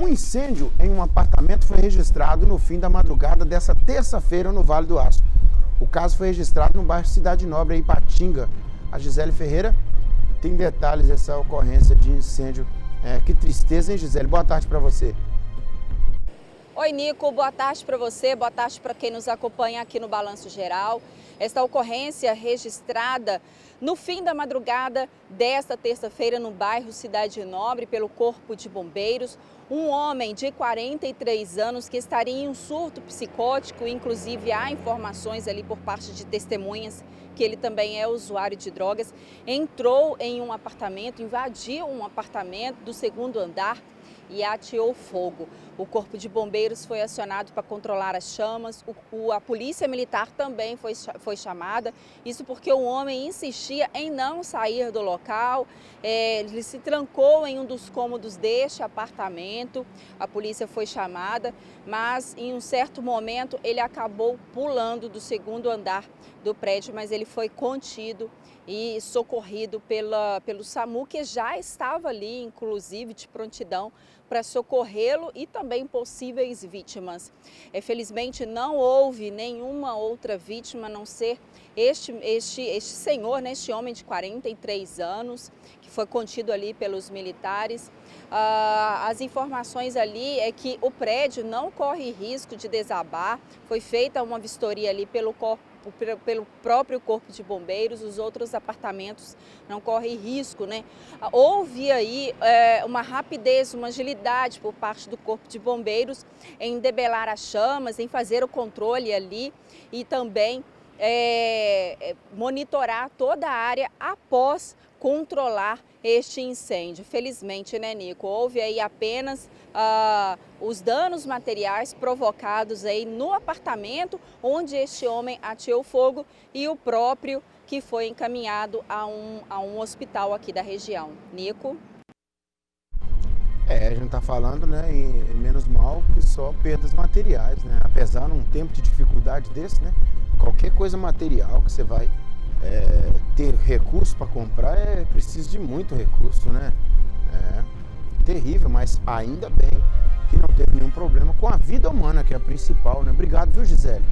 Um incêndio em um apartamento foi registrado no fim da madrugada dessa terça-feira no Vale do Aço. O caso foi registrado no bairro Cidade Nobre, em Patinga. A Gisele Ferreira tem detalhes dessa ocorrência de incêndio. É, que tristeza, hein, Gisele? Boa tarde para você. Oi, Nico. Boa tarde para você, boa tarde para quem nos acompanha aqui no Balanço Geral. Esta ocorrência registrada no fim da madrugada desta terça-feira no bairro Cidade Nobre pelo Corpo de Bombeiros, um homem de 43 anos que estaria em um surto psicótico, inclusive há informações ali por parte de testemunhas que ele também é usuário de drogas, entrou em um apartamento, invadiu um apartamento do segundo andar e ateou fogo. O Corpo de Bombeiros foi acionado para controlar as chamas, o, a Polícia Militar também foi, foi chamada, isso porque o homem insistia em não sair do local, é, ele se trancou em um dos cômodos deste apartamento, a polícia foi chamada, mas em um certo momento ele acabou pulando do segundo andar do prédio, mas ele foi contido e socorrido pela, pelo SAMU, que já estava ali, inclusive, de prontidão para socorrê-lo e também possíveis vítimas. É, felizmente não houve nenhuma outra vítima a não ser este, este, este senhor, né, este homem de 43 anos, que foi contido ali pelos militares. Ah, as informações ali é que o prédio não corre risco de desabar, foi feita uma vistoria ali pelo corpo pelo próprio Corpo de Bombeiros, os outros apartamentos não correm risco, né? Houve aí é, uma rapidez, uma agilidade por parte do Corpo de Bombeiros em debelar as chamas, em fazer o controle ali e também é, monitorar toda a área após controlar este incêndio. Felizmente, né, Nico? Houve aí apenas ah, os danos materiais provocados aí no apartamento onde este homem ateou fogo e o próprio que foi encaminhado a um, a um hospital aqui da região. Nico? É, a gente está falando, né, em, menos mal que só perdas materiais, né? Apesar num tempo de dificuldade desse, né? Qualquer coisa material que você vai é, ter recurso para comprar é preciso de muito recurso, né? É terrível, mas ainda bem que não teve nenhum problema com a vida humana, que é a principal, né? Obrigado, viu, Gisele?